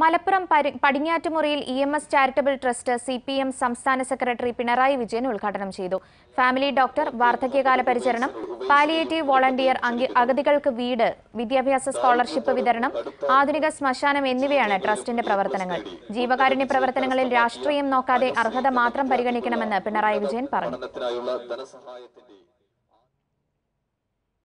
Malappuram പടിഞ്ഞാറ്റുമുറിയിൽ E M S charitable trust C P M സംസ്ഥാന secretary Pinarayi Vijayan ഉദ്ഘാടനം ചെയ്തു. ഫാമിലി ഡോക്ടർ വാർദ്ധക്യകാല പരിചരണം പാലിയേറ്റീവ് വോളണ്ടിയർ അഗതികൾക്ക് വീട് വിദ്യാഭ്യാസ സ്കോളർഷിപ്പ് വിതരണം ആധുനിക ശ്മശാനം എന്നിവയാണ് ട്രസ്റ്റിന്റെ പ്രവർത്തനങ്ങൾ. ജീവകാരുണ്യ പ്രവർത്തനങ്ങളിൽ രാഷ്ട്രീയം നോക്കാതെ അർഹത മാത്രം പരിഗണിക്കണമെന്ന് പിണറായി വിജയൻ പറഞ്ഞു.